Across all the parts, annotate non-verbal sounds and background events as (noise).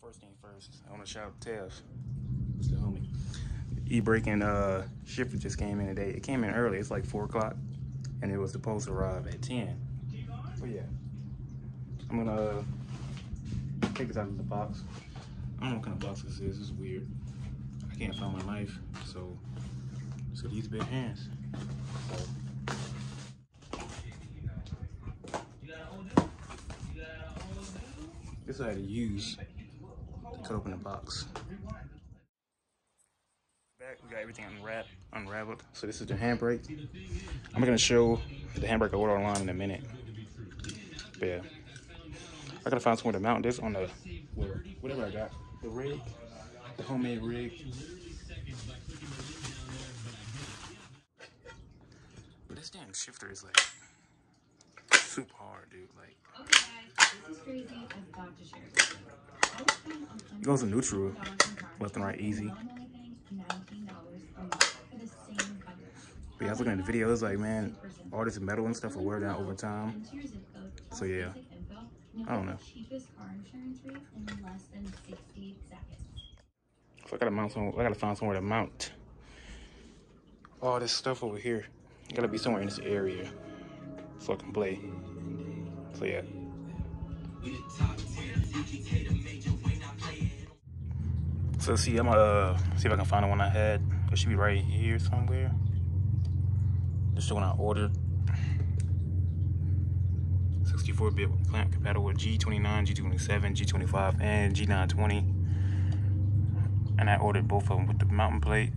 first thing first, I want to shout out Tev, the homie. E-brake and uh, shifter just came in today. It came in early. It's like 4 o'clock, and it was supposed to arrive at 10. But yeah, I'm going to uh, take this out of the box. I don't know what kind of box this is. It's weird. I can't find my knife, so so these big hands. So, this is how to use cut open the box. Back, we got everything unwrapped, unraveled. So this is the handbrake. I'm gonna show the handbrake order online in a minute. But yeah, I gotta find somewhere to mount this on the whatever I got, the rig, the homemade rig. But this damn shifter is like super hard, dude. Like. okay, It goes in neutral, left and right, easy. But yeah, I was looking at the videos, like, man, all this metal and stuff will wear down over time. So yeah, I don't know. So I gotta mount some, I gotta find somewhere to mount all this stuff over here. Gotta be somewhere in this area so I can play. Yeah. So see, I'm gonna uh, see if I can find the one I had. It should be right here somewhere. This is the one I ordered. 64-bit clamp compatible with G29, G27, G25, and G920. And I ordered both of them with the mountain plate.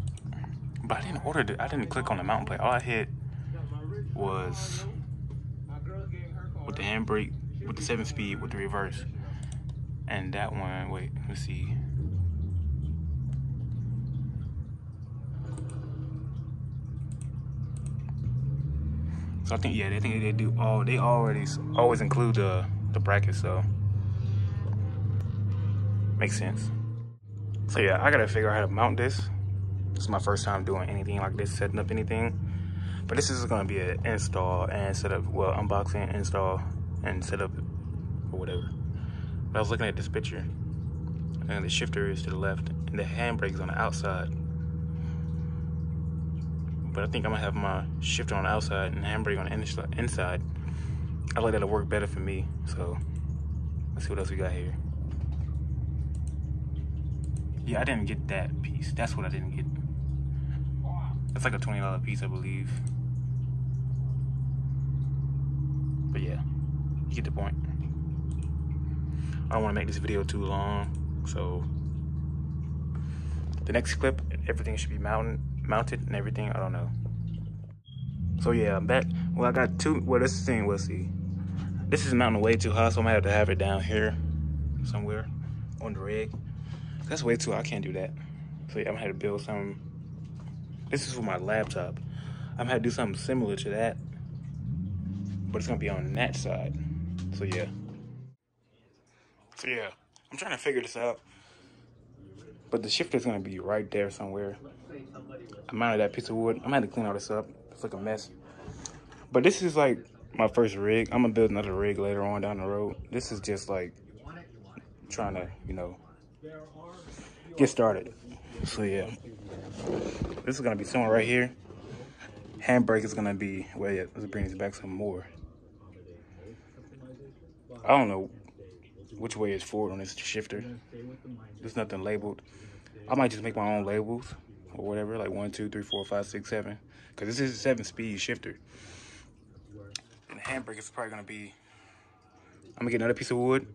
But I didn't order it. I didn't click on the mountain plate. All I hit was with the handbrake with the seven speed with the reverse. And that one, wait, let's see. So I think, yeah, they think they do all, they already always include the, the bracket, so makes sense. So yeah, I gotta figure out how to mount this. This is my first time doing anything like this, setting up anything. But this is gonna be an install and setup, well, unboxing, install, and set up or whatever. But I was looking at this picture and the shifter is to the left and the handbrake is on the outside. But I think I'm gonna have my shifter on the outside and handbrake on the inside. I like that'll work better for me. So let's see what else we got here. Yeah, I didn't get that piece. That's what I didn't get. It's like a $20 piece, I believe. But yeah, you get the point. I don't want to make this video too long, so the next clip, everything should be mounted, mounted and everything. I don't know. So yeah, I'm back. Well, I got two. Well, this thing. We'll see. This is mounting way too high, so I'm gonna have to have it down here somewhere on the rig. That's way too. I can't do that. So yeah, I'm gonna have to build some. This is for my laptop. I'm gonna do something similar to that, but it's gonna be on that side. So yeah. So yeah, I'm trying to figure this out. But the shifter's gonna be right there somewhere. I mounted that piece of wood. I'm gonna have to clean all this up. It's like a mess. But this is like my first rig. I'm gonna build another rig later on down the road. This is just like trying to, you know, get started. So yeah, this is gonna be somewhere right here. Handbrake is gonna be, well yeah, let's bring this back some more. I don't know which way is forward on this shifter. There's nothing labeled. I might just make my own labels or whatever, like one, two, three, four, five, six, seven. Because this is a seven speed shifter. And the handbrake is probably gonna be, I'm gonna get another piece of wood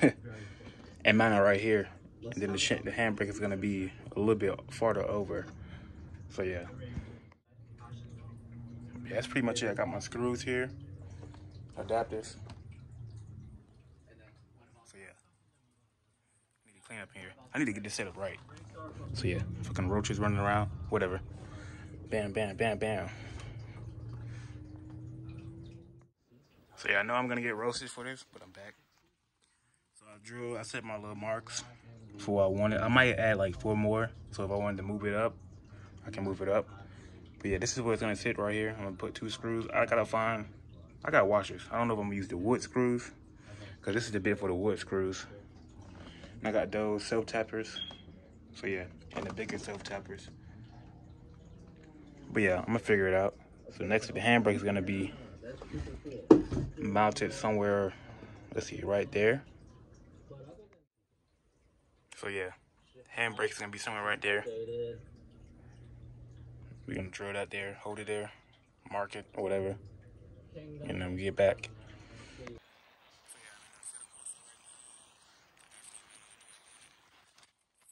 (laughs) and mount it right here. And then the, the handbrake is gonna be a little bit farther over. So yeah. Yeah, that's pretty much it. I got my screws here, adapters. So yeah. I need to clean up here. I need to get this set up right. So yeah, fucking roaches running around, whatever. Bam, bam, bam, bam. So yeah, I know I'm gonna get roasted for this, but I'm back. Uh, I drew, I set my little marks for what I wanted. I might add like four more. So if I wanted to move it up, I can move it up. But yeah, this is where it's gonna sit right here. I'm gonna put two screws. I gotta find, I got washers. I don't know if I'm gonna use the wood screws, cause this is the bit for the wood screws. And I got those self tappers. So yeah, and the bigger self tappers. But yeah, I'm gonna figure it out. So next the handbrake is gonna be mounted somewhere, let's see, right there. So yeah, handbrake is gonna be somewhere right there. We're gonna drill that there, hold it there, mark it or whatever, and then we get back.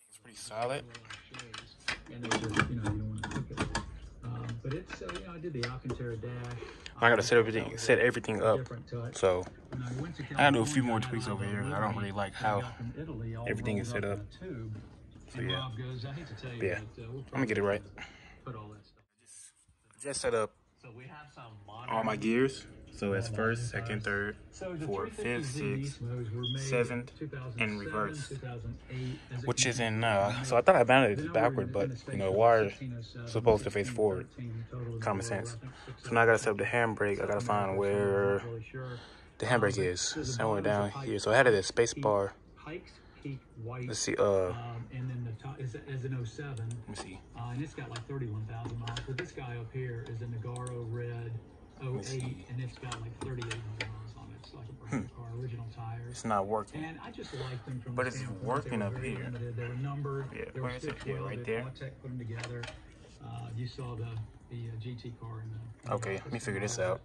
It's pretty solid. And they just, you know, you don't want to cook it. It's, uh, you know, I did the Alcantara dash. I gotta set everything, set everything up. So I went to I gotta do a few more tweaks over here. I don't really like how got from Italy, all everything is set up up. in a tube. So yeah, Rob I hate to tell you, Yeah. but, uh, I'm gonna get it right. Put all. Just set up So we have some all my gears. So it's first, second, third, So fourth, fifth, sixth, Smos were made seventh, and reverse. 2008 as a which is in. Uh, so I thought I mounted it backward, but you know, wire supposed to face forward. 1613, total in Common sense. I think six So now I gotta set up the handbrake. I gotta find like that, so I'm where not really sure. the handbrake Um, is. Somewhere down here. So I had it at space bar. Let's see. Uh, Um, and then the top is as an 07, let me see. uh, and it's got like 31,000 miles. But this guy up here is a Nagaro 08, and it's got like 3,800 miles on it. It's like a brand new car, original tires. It's not working. And I just like them from But the it's working up here. Limited. They were numbered. Yeah, They where were is it? Yeah, right there. Autech put them together. Uh, you saw the the uh, GT car in the. in the Okay, let me office figure and this all out.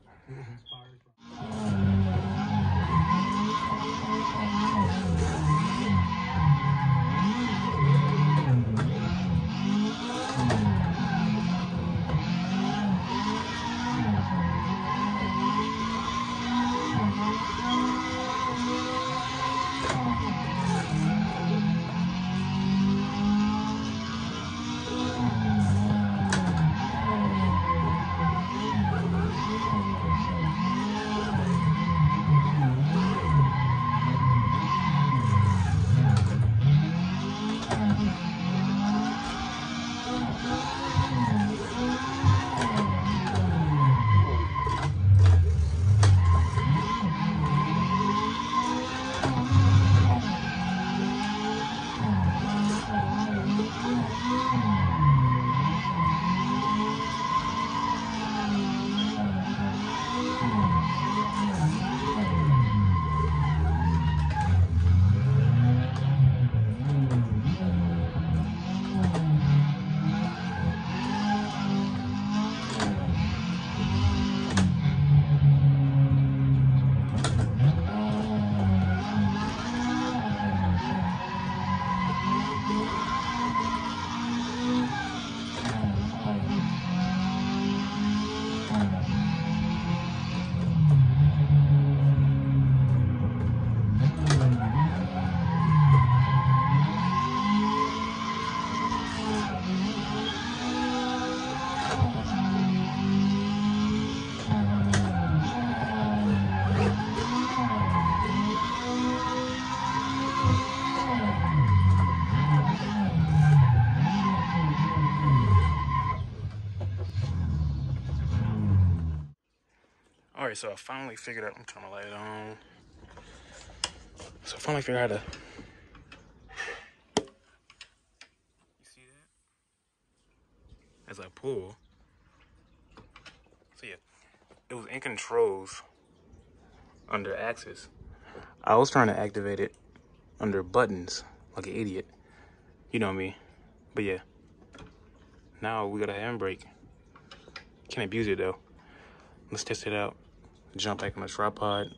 All right, so I finally figured out. I'm trying to light it on. So I finally figured out how to. You see that? As I pull. So yeah, it was in controls under axis. I was trying to activate it under buttons like an idiot. You know me. But yeah. Now we got a handbrake. Can't abuse it though. Let's test it out. Jump back on the tripod.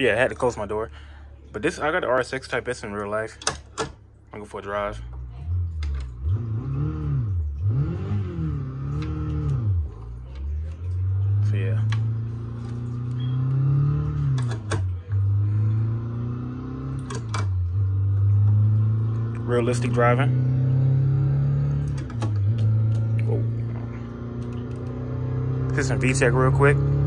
Yeah, I had to close my door. But this, I got the RSX Type S in real life. I'm going for a drive. So yeah. Realistic driving. Hit some VTEC real quick.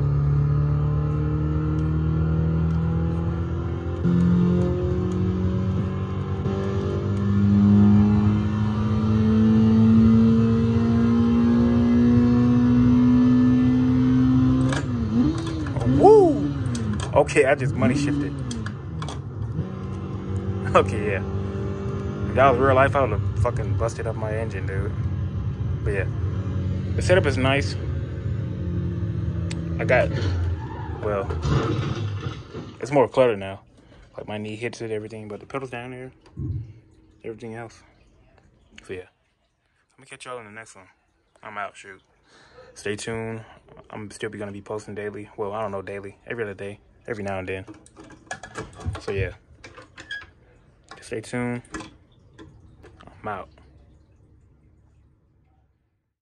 Okay, I just money shifted. Okay, yeah. If that was real life, I would have fucking busted up my engine, dude. But yeah. The setup is nice. I got, well, it's more cluttered now. Like my knee hits it, everything, but the pedal's down there. Everything else. So yeah. Let me catch y'all in the next one. I'm out, shoot. Stay tuned. I'm still be gonna be posting daily. Well, I don't know daily. Every other day. Every now and then. So yeah. Stay tuned. I'm out.